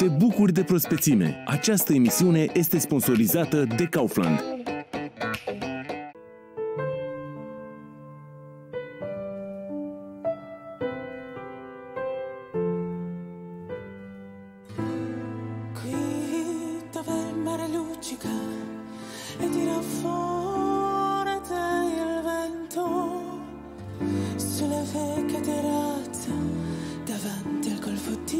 Te bucuri de prospețime. Această emisiune este sponsorizată de Kaufland. Qui dove il mare luccica e tira forte il vento sulle vecchie terrazze davanti al golfo di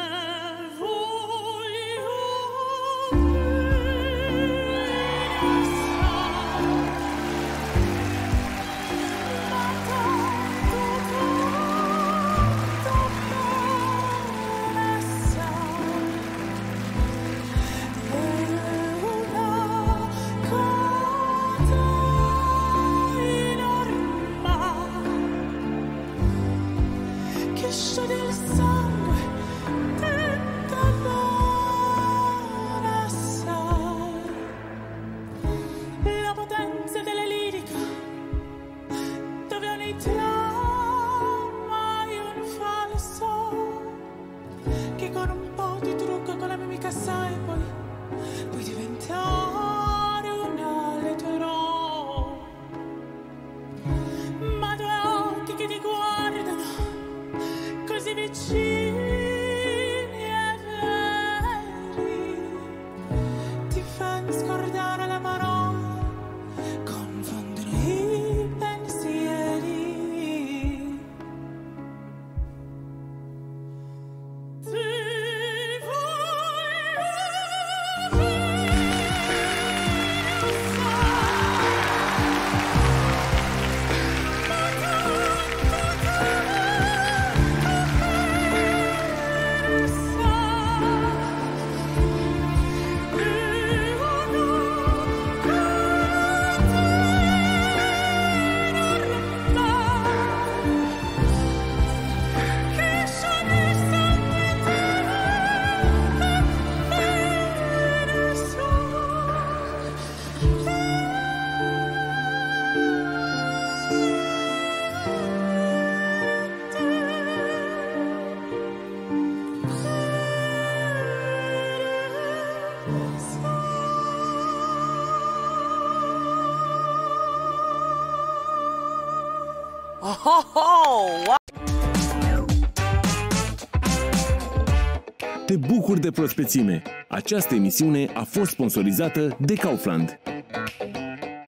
Te bucuri de prospețime. Această emisiune a fost sponsorizată de Kaufland.